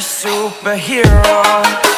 superhero.